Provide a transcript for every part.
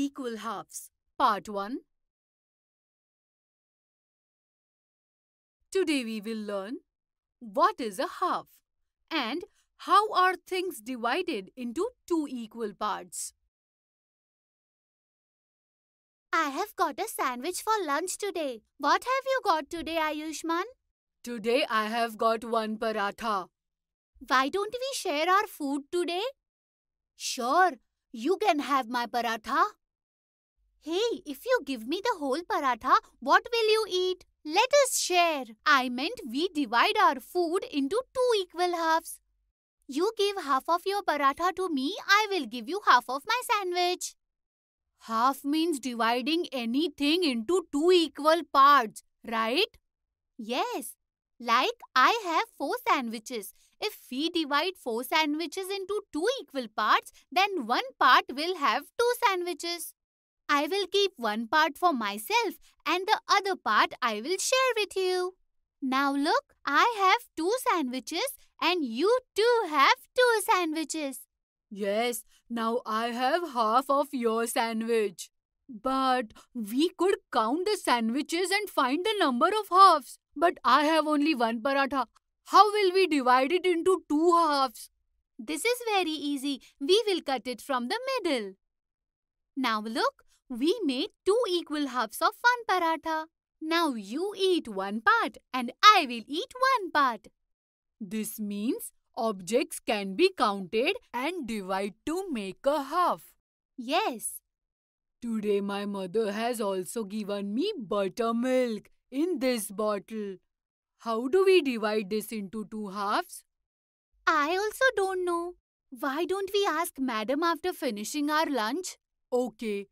equal halves. Part 1 Today we will learn what is a half and how are things divided into two equal parts. I have got a sandwich for lunch today. What have you got today, Ayushman? Today I have got one paratha. Why don't we share our food today? Sure, you can have my paratha. Hey, if you give me the whole paratha, what will you eat? Let us share. I meant we divide our food into two equal halves. You give half of your paratha to me, I will give you half of my sandwich. Half means dividing anything into two equal parts, right? Yes, like I have four sandwiches. If we divide four sandwiches into two equal parts, then one part will have two sandwiches. I will keep one part for myself and the other part I will share with you. Now look, I have two sandwiches and you too have two sandwiches. Yes, now I have half of your sandwich. But we could count the sandwiches and find the number of halves. But I have only one paratha. How will we divide it into two halves? This is very easy. We will cut it from the middle. Now look, we made two equal halves of one paratha. Now you eat one part and I will eat one part. This means objects can be counted and divided to make a half. Yes. Today my mother has also given me buttermilk in this bottle. How do we divide this into two halves? I also don't know. Why don't we ask madam after finishing our lunch? Okay.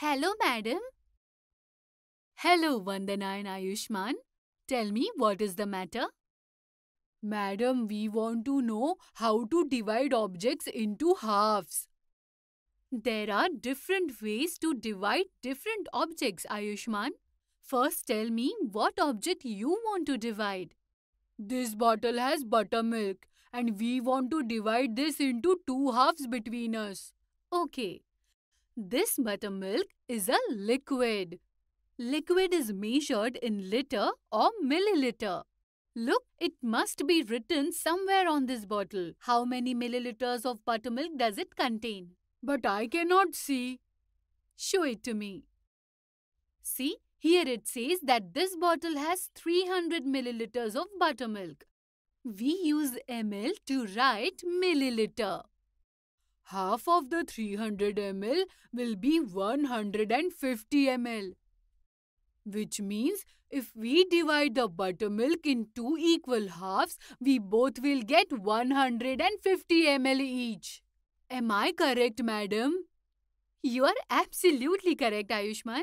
Hello, madam. Hello, Vandana and Ayushman. Tell me what is the matter? Madam, we want to know how to divide objects into halves. There are different ways to divide different objects, Ayushman. First, tell me what object you want to divide. This bottle has buttermilk and we want to divide this into two halves between us. Okay. This buttermilk is a liquid. Liquid is measured in liter or milliliter. Look, it must be written somewhere on this bottle. How many milliliters of buttermilk does it contain? But I cannot see. Show it to me. See, here it says that this bottle has 300 milliliters of buttermilk. We use ml to write milliliter. Half of the 300 ml will be 150 ml. Which means if we divide the buttermilk in two equal halves, we both will get 150 ml each. Am I correct, madam? You are absolutely correct, Ayushman.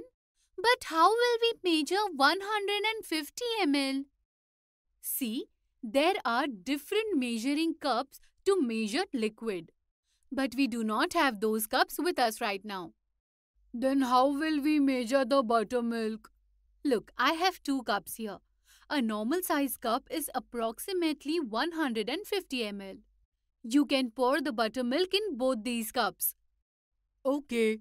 But how will we measure 150 ml? See, there are different measuring cups to measure liquid. But we do not have those cups with us right now. Then how will we measure the buttermilk? Look, I have two cups here. A normal size cup is approximately 150 ml. You can pour the buttermilk in both these cups. Okay.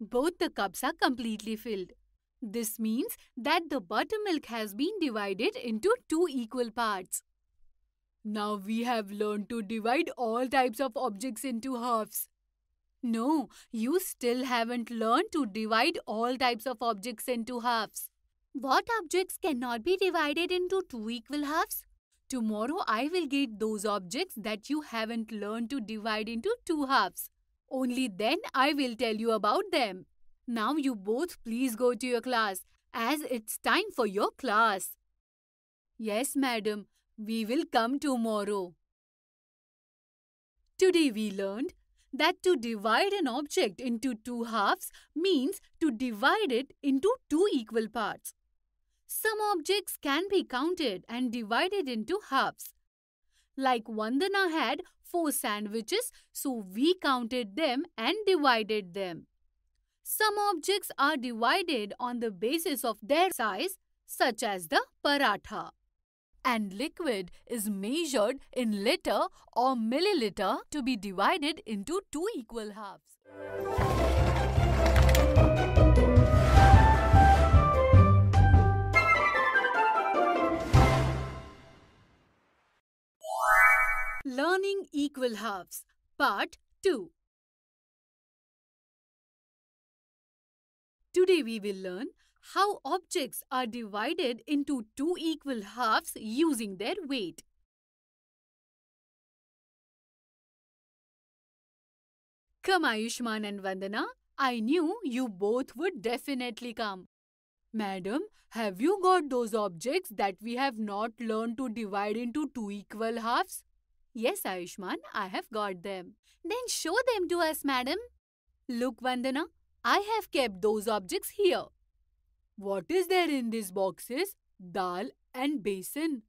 Both the cups are completely filled. This means that the buttermilk has been divided into two equal parts. Now we have learned to divide all types of objects into halves. No, you still haven't learned to divide all types of objects into halves. What objects cannot be divided into two equal halves? Tomorrow I will get those objects that you haven't learned to divide into two halves. Only then I will tell you about them. Now you both please go to your class as it's time for your class. Yes, madam, we will come tomorrow. Today we learned that to divide an object into two halves means to divide it into two equal parts. Some objects can be counted and divided into halves. Like Vandana had four sandwiches, so we counted them and divided them. Some objects are divided on the basis of their size, such as the paratha. And liquid is measured in liter or milliliter to be divided into two equal halves. Learning Equal Halves Part 2 Today we will learn how objects are divided into two equal halves using their weight. Come Ayushman and Vandana, I knew you both would definitely come. Madam, have you got those objects that we have not learned to divide into two equal halves? Yes, Ayushman, I have got them. Then show them to us, madam. Look, Vandana, I have kept those objects here. What is there in these boxes? Dal and besan.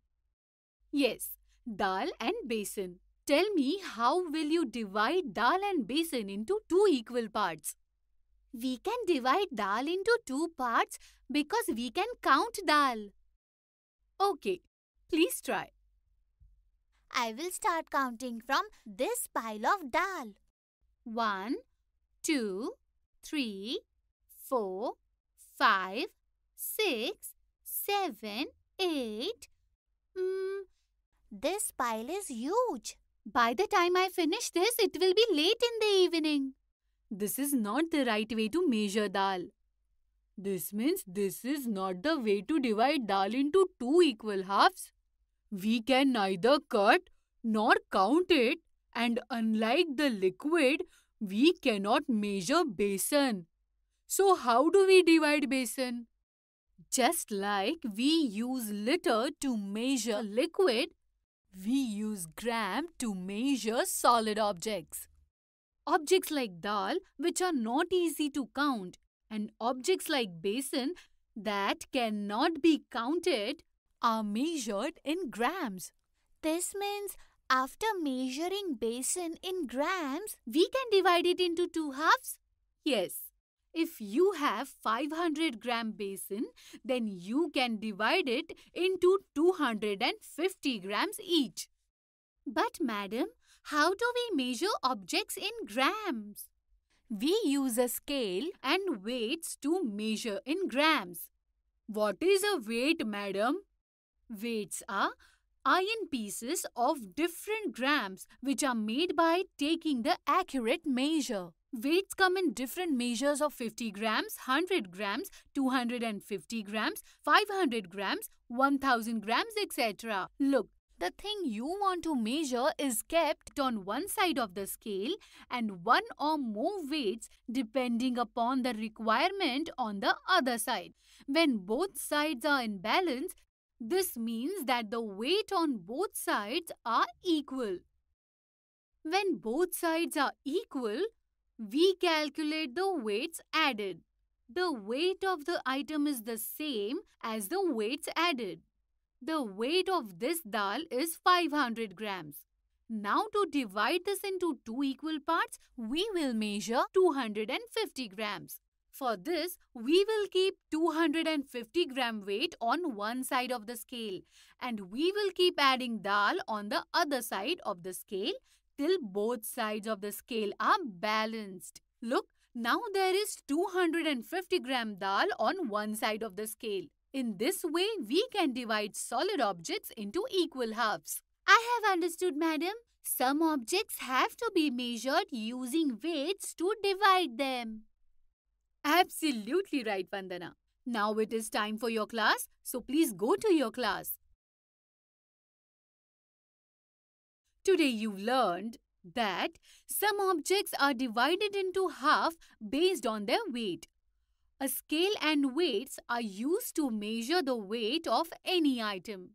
Yes, dal and besan. Tell me how will you divide dal and besan into two equal parts? We can divide dal into two parts because we can count dal. Okay, please try. I will start counting from this pile of dal. One, two, three, four, five, six, seven, eight. Mm, this pile is huge. By the time I finish this, it will be late in the evening. This is not the right way to measure dal. This means this is not the way to divide dal into two equal halves. We can neither cut nor count it and unlike the liquid, we cannot measure besan. So how do we divide besan? Just like we use liter to measure liquid, we use gram to measure solid objects. Objects like dal, which are not easy to count, and objects like besan that cannot be counted are measured in grams. This means after measuring besan in grams, we can divide it into two halves? Yes. If you have 500 gram besan, then you can divide it into 250 grams each. But madam, how do we measure objects in grams? We use a scale and weights to measure in grams. What is a weight, madam? Weights are iron pieces of different grams which are made by taking the accurate measure. Weights come in different measures of 50 grams, 100 grams, 250 grams, 500 grams, 1000 grams, etc. Look, the thing you want to measure is kept on one side of the scale and one or more weights depending upon the requirement on the other side. When both sides are in balance, this means that the weight on both sides are equal. When both sides are equal, we calculate the weights added. The weight of the item is the same as the weights added. The weight of this dal is 500 grams. Now to divide this into two equal parts, we will measure 250 grams. For this, we will keep 250 gram weight on one side of the scale and we will keep adding dal on the other side of the scale till both sides of the scale are balanced. Look, now there is 250 gram dal on one side of the scale. In this way, we can divide solid objects into equal halves. I have understood, madam. Some objects have to be measured using weights to divide them. Absolutely right, Vandana. Now it is time for your class, so please go to your class. Today you learned that some objects are divided into half based on their weight. A scale and weights are used to measure the weight of any item.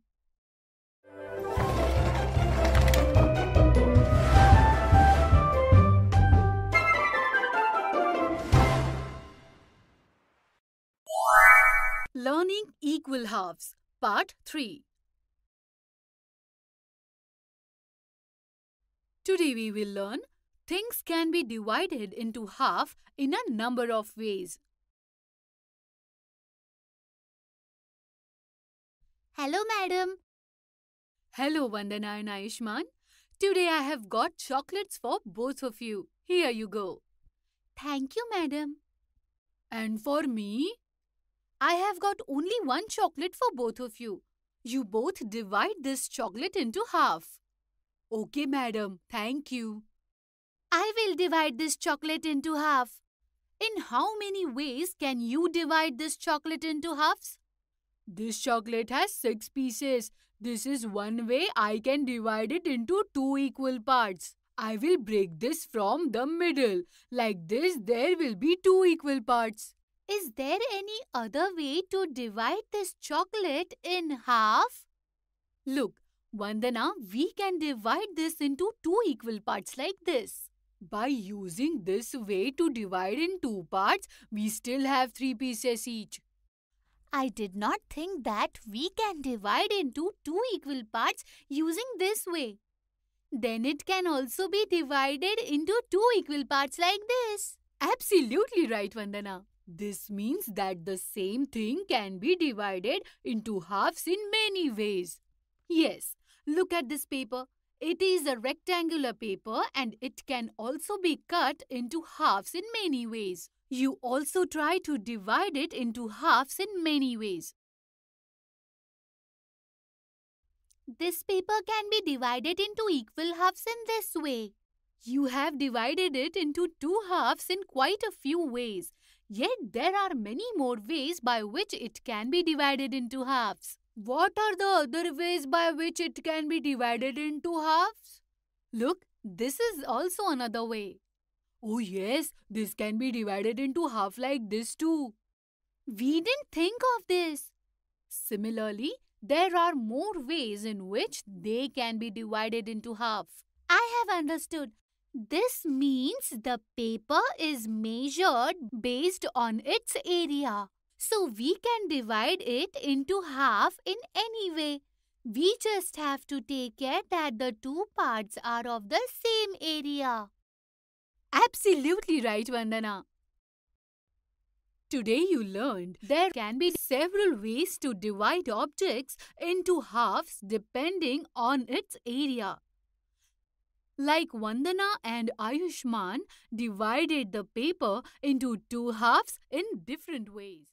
Learning Equal Halves Part 3 Today we will learn things can be divided into half in a number of ways. Hello, madam. Hello, Vandana and Ayushman. Today I have got chocolates for both of you. Here you go. Thank you, madam. And for me? I have got only one chocolate for both of you. You both divide this chocolate into half. Okay, madam. Thank you. I will divide this chocolate into half. In how many ways can you divide this chocolate into halves? This chocolate has six pieces. This is one way I can divide it into two equal parts. I will break this from the middle. Like this, there will be two equal parts. Is there any other way to divide this chocolate in half? Look, Vandana, we can divide this into two equal parts like this. By using this way to divide in two parts, we still have three pieces each. I did not think that we can divide into two equal parts using this way. Then it can also be divided into two equal parts like this. Absolutely right, Vandana. This means that the same thing can be divided into halves in many ways. Yes, look at this paper. It is a rectangular paper and it can also be cut into halves in many ways. You also try to divide it into halves in many ways. This paper can be divided into equal halves in this way. You have divided it into two halves in quite a few ways. Yet there are many more ways by which it can be divided into halves. What are the other ways by which it can be divided into halves? Look, this is also another way. Oh yes, this can be divided into half like this too. We didn't think of this. Similarly, there are more ways in which they can be divided into half. I have understood. This means the paper is measured based on its area. So we can divide it into half in any way. We just have to take care that the two parts are of the same area. Absolutely right, Vandana. Today you learned there can be several ways to divide objects into halves depending on its area. Like Vandana and Ayushman divided the paper into two halves in different ways.